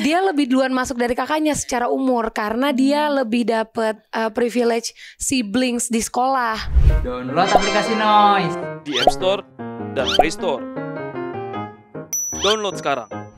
dia lebih duluan masuk dari kakaknya secara umur karena dia lebih dapat uh, privilege siblings di sekolah. Download aplikasi Noise. di App Store dan Play Store. Download sekarang.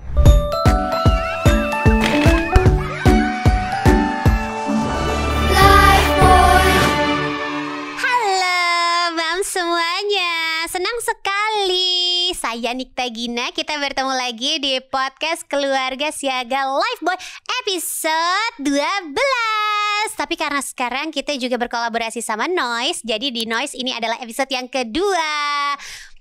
Saya Nikta Gina. Kita bertemu lagi di podcast Keluarga Siaga Lifeboy episode 12. Tapi karena sekarang kita juga berkolaborasi sama Noise, jadi di Noise ini adalah episode yang kedua.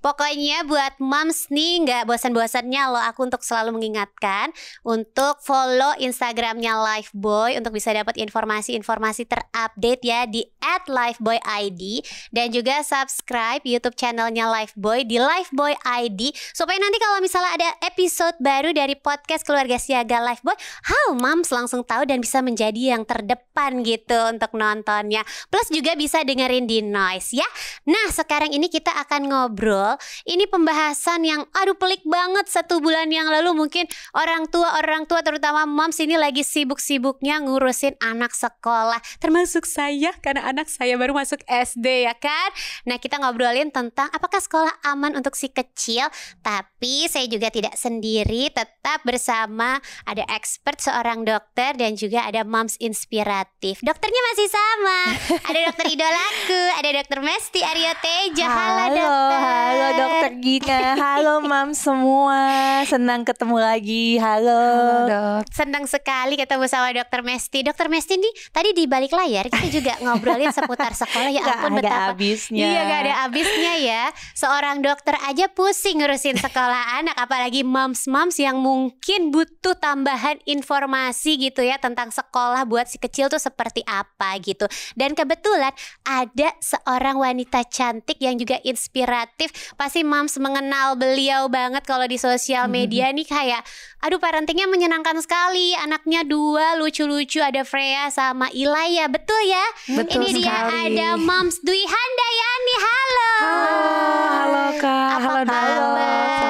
Pokoknya buat moms nih nggak bosan-bosannya loh aku untuk selalu mengingatkan untuk follow Instagramnya Lifeboy untuk bisa dapat informasi-informasi terupdate ya di @lifeboyid dan juga subscribe YouTube channelnya Lifeboy di Lifeboy ID supaya nanti kalau misalnya ada episode baru dari podcast keluarga siaga Lifeboy, how moms langsung tahu dan bisa menjadi yang terdepan gitu untuk nontonnya. Plus juga bisa dengerin di Noise ya. Nah sekarang ini kita akan ngobrol ini pembahasan yang aduh pelik banget satu bulan yang lalu. Mungkin orang tua orang tua terutama moms ini lagi sibuk-sibuknya ngurusin anak sekolah. Termasuk saya karena anak saya baru masuk SD ya kan? Nah kita ngobrolin tentang apakah sekolah aman untuk si kecil. Tapi saya juga tidak sendiri tetap bersama ada expert seorang dokter dan juga ada moms inspiratif. Dokternya masih sama. Ada dokter idolaku ada dokter Mesti Aryo Tejo. Halo, dokter. halo dokter Gina, halo mam semua, senang ketemu lagi, halo. Halo, dok. Senang sekali ketemu sama Dokter Mesti. Dokter Mesti nih tadi di balik layar kita juga ngobrolin seputar sekolah ya Gak ampun ada betapa habisnya. Iya gak ada habisnya ya. Seorang dokter aja pusing ngurusin sekolah anak apalagi moms-moms yang mungkin butuh tambahan informasi gitu ya tentang sekolah buat si kecil tuh seperti apa gitu. Dan kebetulan ada seorang wanita cantik yang juga inspiratif. Pasti moms mengenal beliau banget kalau di sosial media nih kayak aduh parentingnya menyenangkan sekali. Anaknya dua lucu-lucu ada Freya sama Ilaya. Betul ya? Betul Ini dia sekali. ada Moms Dwi Handayani. Halo. Halo, halo kak, Apa halo kabar?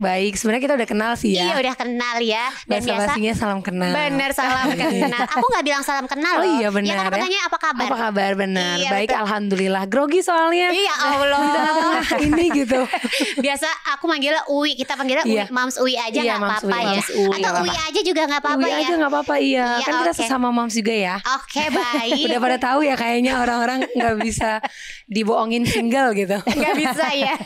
Baik, sebenarnya kita udah kenal sih ya. Iya udah kenal ya. Dan Bahasa biasa salam kenal. Bener salam kenal. Aku nggak bilang salam kenal Oh loh. iya, Ya benar kan aku ya. tanya apa kabar? Apa kabar benar? Iya, Baik, betul. alhamdulillah. Grogi soalnya. Iya Allah. Ini gitu. Biasa aku manggilnya Uwi, kita panggilnya Uwi, Iya. Mams Uwi aja Iya, nggak Mams apa-apa Uwi, ya. Mams Uwi, Atau Uwi aja juga nggak apa-apa Uwi ya. aja nggak apa-apa iya. Iya, kan kita oke. sesama moms juga ya. Oke baik. Udah pada tahu ya kayaknya orang-orang nggak bisa dibohongin single gitu. Nggak bisa ya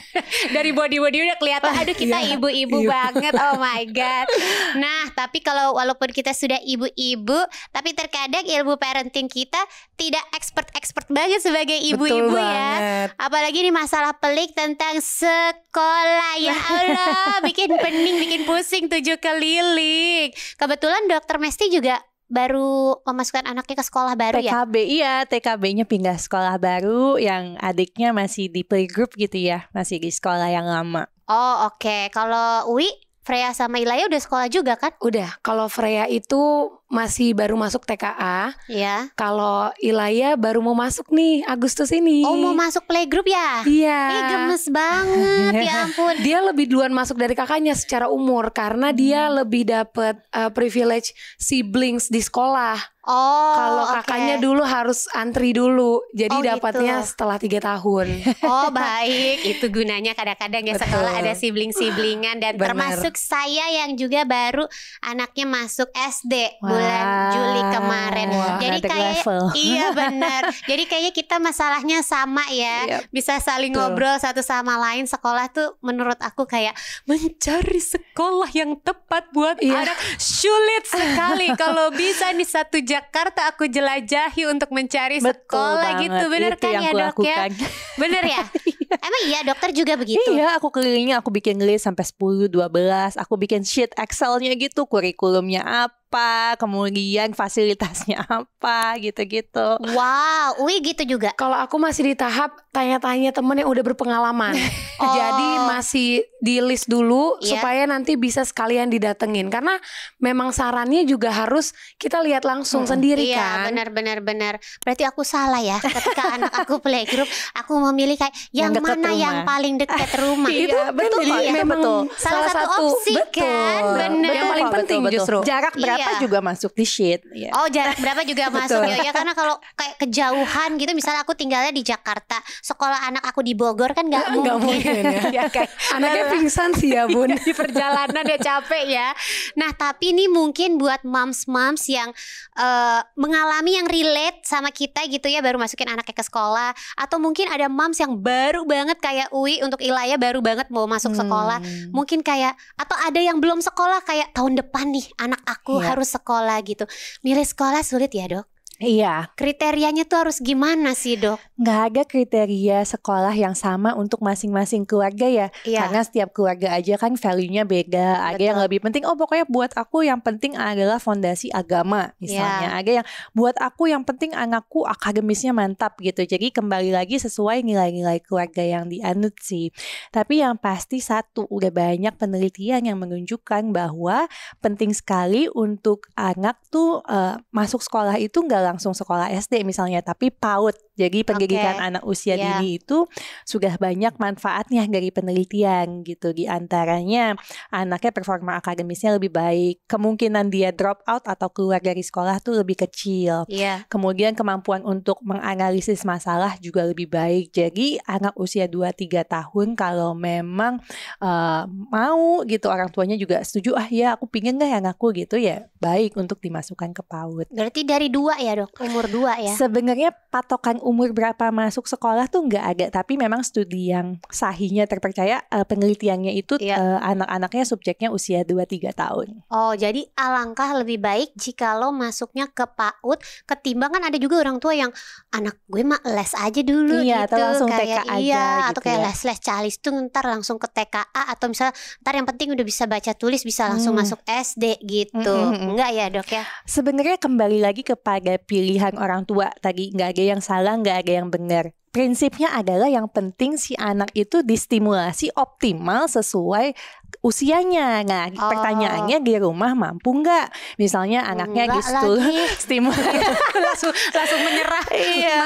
Dari body-body udah kelihatan Aduh kita Iya. Ibu-ibu Iya. banget. Oh my god. Nah tapi kalau walaupun kita sudah ibu-ibu Tapi terkadang ilmu parenting kita Tidak expert-expert banget sebagai ibu-ibu ya. Apalagi ini masalah pelik tentang sekolah. Ya Allah Bikin pening, bikin pusing tujuh keliling. Kebetulan dokter Mesti juga baru memasukkan anaknya ke sekolah baru ya TKB iya, TKB-nya pindah sekolah baru yang adiknya masih di playgroup gitu ya, masih di sekolah yang lama. Oh oke Kalau Uwi Freya sama Ilaya udah sekolah juga kan? Udah, kalau Freya itu masih baru masuk TKA. Ya. Kalau Ilaya baru mau masuk nih Agustus ini. Oh mau masuk playgroup ya? Iya. Ih gemes banget ya ampun. Dia lebih duluan masuk dari kakaknya secara umur karena dia Hmm. lebih dapat uh, privilege siblings di sekolah. Oh Kalau kakaknya dulu harus antri dulu, Oh, jadi gitu. dapatnya setelah tiga tahun. Oh baik Itu gunanya kadang-kadang ya Betul. sekolah ada sibling-siblingan Dan Benar. termasuk saya yang juga baru Anaknya masuk SD Bulan Wah. Juli kemarin Wah, Jadi kayak. Iya benar Jadi kayaknya kita masalahnya sama ya Yap. Bisa saling Betul. ngobrol satu sama lain Sekolah tuh menurut aku kayak Mencari sekolah yang tepat buat Iya. anak Sulit sekali Kalau bisa nih satu Jakarta aku jelajahi untuk mencari sekolah banget, gitu Bener itu kan yang ya dok ya. Bener ya? Emang iya dokter juga begitu? Iya, aku kelilingnya aku bikin list sampai 10, 12. Aku bikin sheet Excel-nya gitu, kurikulumnya apa, apa, kemudian fasilitasnya apa, gitu-gitu. Wow, Ui gitu juga. Kalau aku masih di tahap tanya-tanya temen yang udah berpengalaman. Oh. Jadi masih di list dulu Iya. supaya nanti bisa sekalian didatengin. Karena memang sarannya juga harus kita lihat langsung sendiri Iya kan. benar benar benar. Berarti aku salah ya ketika anak aku playgroup aku memilih kayak yang, Yang mana rumah. yang paling dekat rumah. Itu Iya, betul kok, itu memang betul. Salah satu opsi betul. kan, bener. Yang paling Betul, penting betul. justru. Jarak berapa Iya. juga masuk di sheet. Iya. Oh jarak berapa juga masuk ya, ya karena kalau kayak kejauhan gitu misalnya aku tinggalnya di Jakarta sekolah anak aku di Bogor kan nggak mungkin, Nggak mungkin ya. Ya, kayak Anaknya pingsan sih ya bun. di perjalanan ya capek ya. Nah tapi ini mungkin buat moms-moms yang eh, mengalami yang relate sama kita gitu ya baru masukin anaknya ke sekolah atau mungkin ada moms yang baru banget kayak Uwi untuk Ilaya baru banget mau masuk sekolah Hmm. mungkin kayak atau ada yang belum sekolah kayak tahun depan nih anak aku Iya. Harus sekolah gitu. Milih sekolah sulit ya dok Iya, kriterianya tuh harus gimana sih dok nggak ada kriteria sekolah yang sama untuk masing-masing keluarga ya. Iya. Karena setiap keluarga aja kan value-nya beda. Ada yang lebih penting, oh pokoknya buat aku yang penting adalah fondasi agama misalnya. Iya. Ada yang buat aku yang penting anakku akademisnya mantap gitu. Jadi kembali lagi sesuai nilai-nilai keluarga yang dianut sih. Tapi yang pasti satu, udah banyak penelitian yang menunjukkan bahwa penting sekali untuk anak tuh eh, masuk sekolah itu nggak langsung sekolah SD misalnya, tapi PAUD. Jadi pendidikan Oke. anak usia Iya. dini itu sudah banyak manfaatnya dari penelitian gitu. Di antaranya anaknya performa akademisnya lebih baik, kemungkinan dia drop out atau keluar dari sekolah tuh lebih kecil. iya Kemudian kemampuan untuk menganalisis masalah juga lebih baik. Jadi anak usia 2-3 tahun kalau memang eh, mau gitu orang tuanya juga setuju ah ya aku pingin deh anakku gitu ya baik untuk dimasukkan ke PAUD. berarti dari dua ya dok umur dua ya Sebenarnya patokan umur berapa masuk sekolah tuh nggak ada, tapi memang studi yang sahihnya terpercaya eh, penelitiannya itu Iya. eh, anak-anaknya subjeknya usia 2-3 tahun. Oh, jadi alangkah lebih baik jika lo masuknya ke PAUD ketimbang kan ada juga orang tua yang anak gue mah les aja dulu Iya, gitu atau langsung kayak TK aja iya atau gitu kayak ya. les-les calis tuh ntar langsung ke TKA atau misalnya ntar yang penting udah bisa baca tulis bisa langsung Hmm. masuk SD gitu. Mm, mm, mm. Enggak ya, Dok ya? Sebenarnya kembali lagi kepada pilihan orang tua tadi nggak ada yang salah, nggak ada yang benar. Prinsipnya adalah yang penting si anak itu distimulasi optimal sesuai usianya. Nah, Oh. pertanyaannya di rumah mampu nggak? Misalnya anaknya Enggak gitu stimulasi langsung langsung menyerah. Iya.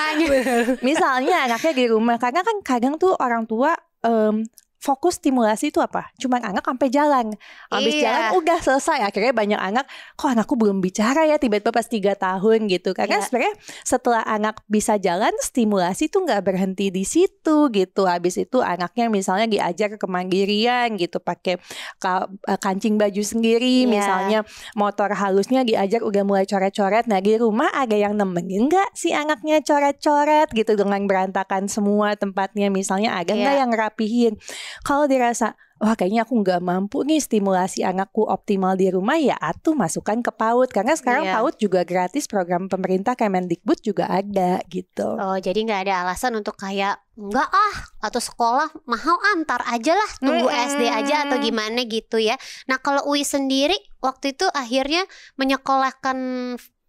Misalnya anaknya di rumah karena kan kadang tuh orang tua em, fokus stimulasi itu apa? Cuma anak sampai jalan. Habis Iya. jalan udah selesai. Akhirnya banyak anak kok anakku belum bicara ya tiba-tiba pas tiga tahun gitu. Karena Iya. sebenarnya setelah anak bisa jalan stimulasi tuh nggak berhenti di situ gitu. Habis itu anaknya misalnya diajar kemandirian gitu pakai ka- eh, kancing baju sendiri Iya. misalnya motor halusnya diajar udah mulai coret-coret. Nah di rumah ada yang nemenin nggak si anaknya coret-coret gitu dengan berantakan semua tempatnya misalnya ada nggak Iya. yang rapihin. Kalau dirasa wah kayaknya aku nggak mampu nih stimulasi anakku optimal di rumah ya atuh masukkan ke PAUD karena sekarang Iya. PAUD juga gratis program pemerintah Kemendikbud juga ada gitu. Oh, jadi nggak ada alasan untuk kayak enggak ah atau sekolah mahal antar aja lah tunggu Mm-mm. SD aja atau gimana gitu ya. Nah, kalau Ui sendiri waktu itu akhirnya menyekolahkan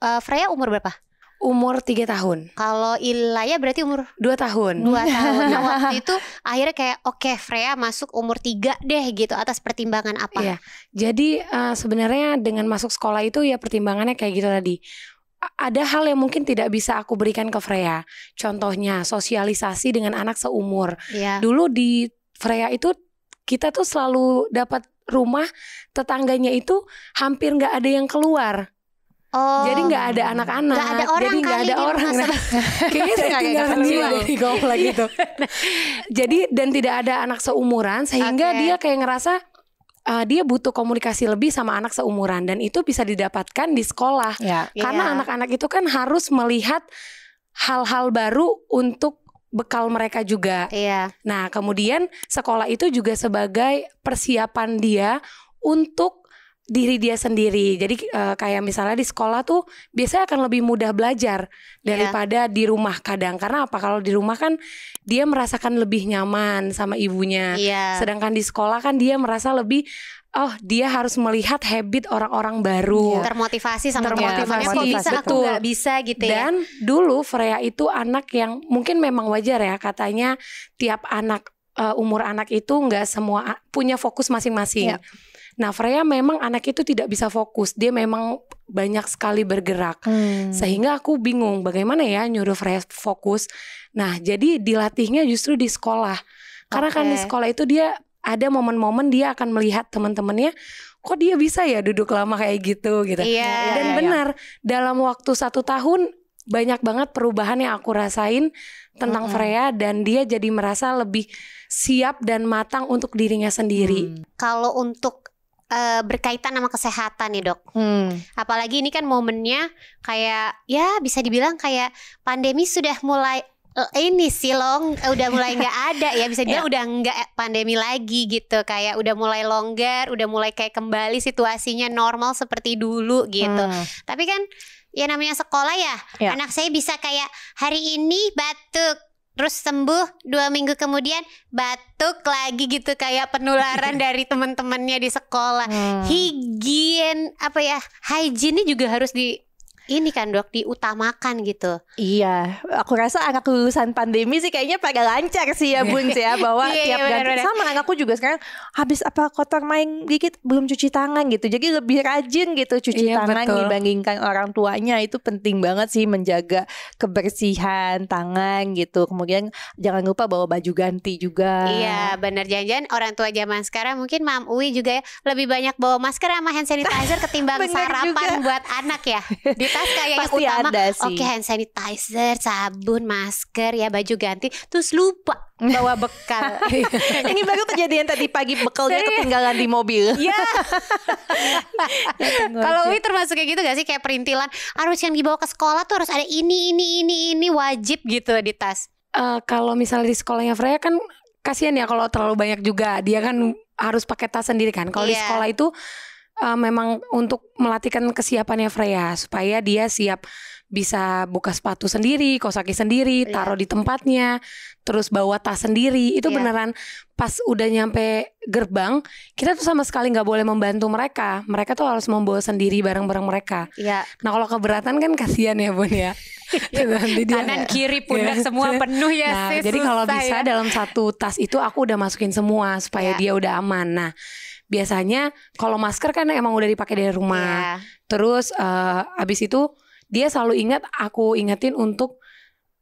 eh, Freya umur berapa? Umur 3 tahun, Kalau Ilaya berarti umur 2 tahun. dua tahun. Nah, waktu itu akhirnya kayak oke Freya masuk umur tiga deh gitu atas pertimbangan apa? Iya. Jadi eh, sebenarnya dengan masuk sekolah itu ya pertimbangannya kayak gitu tadi. A- Ada hal yang mungkin tidak bisa aku berikan ke Freya. Contohnya sosialisasi dengan anak seumur. Iya. Dulu di Freya itu kita tuh selalu dapat rumah tetangganya itu hampir nggak ada yang keluar. Oh. Jadi nggak ada anak-anak. Nggak ada orang Jadi nggak ada orang. Nah, Kayaknya saya tinggal sendiri di komplek gitu. Jadi dan tidak ada anak seumuran sehingga Oke. dia kayak ngerasa uh, dia butuh komunikasi lebih sama anak seumuran dan itu bisa didapatkan di sekolah. Ya. Karena Iya. anak-anak itu kan harus melihat hal-hal baru untuk bekal mereka juga. Iya. Nah, kemudian sekolah itu juga sebagai persiapan dia untuk diri dia sendiri. Jadi eh, kayak misalnya di sekolah tuh biasanya akan lebih mudah belajar daripada di rumah kadang. Karena apa? Kalau di rumah kan dia merasakan lebih nyaman sama ibunya. Iya. Sedangkan di sekolah kan dia merasa lebih oh dia harus melihat habit orang-orang baru. Iya. Termotivasi sama Termotivasi, kok bisa aku nggak bisa gitu ya. Dan dulu Freya itu anak yang mungkin memang wajar ya katanya tiap anak eh, umur anak itu nggak semua punya fokus masing-masing. Iya. Nah Freya memang anak itu tidak bisa fokus, dia memang banyak sekali bergerak. Hmm. Sehingga aku bingung bagaimana ya nyuruh Freya fokus. Nah jadi dilatihnya justru di sekolah. Karena kan di sekolah itu dia ada momen-momen dia akan melihat teman-temannya kok dia bisa ya duduk lama kayak gitu gitu. Iya. Dan iya, benar dalam waktu satu tahun banyak banget perubahan yang aku rasain tentang Mm-mm. Freya dan dia jadi merasa lebih siap dan matang untuk dirinya sendiri. Hmm. Kalau untuk eh, berkaitan sama kesehatan nih dok, Hmm. apalagi ini kan momennya kayak ya bisa dibilang kayak pandemi sudah mulai eh, ini sih long udah mulai nggak ada ya bisa dibilang udah nggak pandemi lagi gitu kayak udah mulai longgar udah mulai kayak kembali situasinya normal seperti dulu gitu Hmm. tapi kan ya namanya sekolah ya Ya. anak saya bisa kayak hari ini batuk terus sembuh dua minggu kemudian batuk lagi gitu kayak penularan dari teman-temannya di sekolah Hmm. higien apa ya hygiene juga harus di ini kan dok diutamakan gitu Iya, aku rasa anak lulusan pandemi sih kayaknya pada lancar sih ya Bun ya bahwa Iya, iya, tiap benar, ganti sama anakku juga sekarang habis apa kotor main dikit belum cuci tangan gitu. Jadi lebih rajin gitu cuci Iya, tangan betul. dibandingkan orang tuanya itu penting banget sih menjaga kebersihan tangan gitu. Kemudian jangan lupa bawa baju ganti juga. iya benar jangan-jangan orang tua zaman sekarang mungkin Mam Uwi juga ya lebih banyak bawa masker sama hand sanitizer ketimbang sarapan juga. buat anak ya di tas kayak yang Pasti utama. ada sih. Oke hand sanitizer, sabun, masker ya baju ganti. Terus lupa bawa bekal. Ini baru kejadian tadi pagi bekalnya ketinggalan di mobil. Ya Kalau Uwi termasuk kayak gitu gak sih? Kayak perintilan Harus yang dibawa ke sekolah tuh harus ada ini, ini, ini, ini Wajib gitu di tas. Eh, kalau misalnya di sekolahnya Freya kan kasihan ya kalau terlalu banyak juga. Dia kan harus pakai tas sendiri kan. Kalau di Iya. sekolah itu eh, memang untuk melatihkan kesiapannya Freya supaya dia siap bisa buka sepatu sendiri, kaos kaki sendiri, Iya. taruh di tempatnya, terus bawa tas sendiri. Itu Iya. beneran pas udah nyampe gerbang, kita tuh sama sekali nggak boleh membantu mereka. Mereka tuh harus membawa sendiri barang-barang mereka. Ya Nah kalau keberatan kan kasihan ya Bun ya. Kanan kiri pundak Iya. semua penuh ya Nah, sis, jadi kalau bisa ya. dalam satu tas itu aku udah masukin semua supaya Ya. dia udah aman. Nah, biasanya kalau masker kan emang udah dipakai dari rumah. Iya. Terus eh, abis itu dia selalu ingat aku ingetin untuk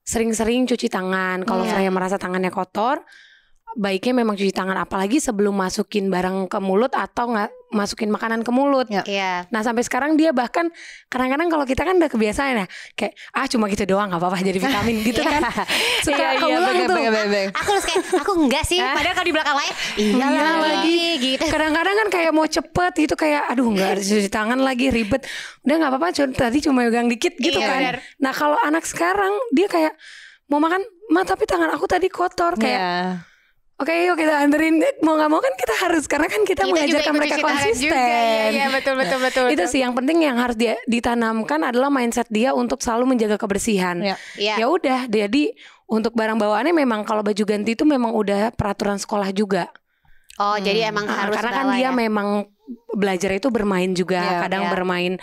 sering-sering cuci tangan. Kalau Iya. Freya merasa tangannya kotor, baiknya memang cuci tangan apalagi sebelum masukin barang ke mulut atau nggak masukin makanan ke mulut. Ya. Iya Nah sampai sekarang dia bahkan kadang-kadang kalau kita kan udah kebiasaan ya kayak ah cuma gitu doang nggak apa-apa jadi vitamin gitu kan suka Iya, iya, keulang bener, tuh. bener, bener. Aku harus kayak Aku enggak sih Padahal kalau di belakang layar Iya Iya lagi gitu Kadang-kadang kan kayak mau cepet gitu kayak aduh nggak harus cuci tangan lagi ribet. Udah nggak apa-apa tadi cuma pegang dikit gitu Iya, kan. benar. Nah kalau anak sekarang dia kayak mau makan ma tapi tangan aku tadi kotor kayak Iya. Oke yuk kita anterin mau nggak mau kan kita harus karena kan kita, Kita mengajarkan mereka konsisten. juga Iya iya betul betul betul Itu betul. sih yang penting yang harus dia ditanamkan adalah mindset dia untuk selalu menjaga kebersihan. Iya. Iya Ya udah, jadi untuk barang bawaannya memang kalau baju ganti itu memang udah peraturan sekolah juga. Oh jadi emang Ah, harus karena kan dia ya. memang belajar itu bermain juga, Iya, kadang iya. bermain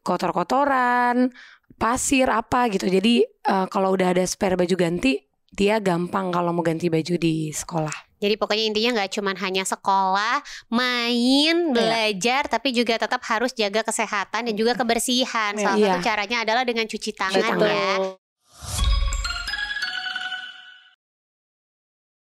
kotor-kotoran, pasir apa gitu. Jadi eh, kalau udah ada spare baju ganti, dia gampang kalau mau ganti baju di sekolah. Jadi pokoknya intinya nggak cuman hanya sekolah, main, belajar, tapi juga tetap harus jaga kesehatan dan juga kebersihan. Salah Iya. satu caranya adalah dengan cuci tangan tangan. ya.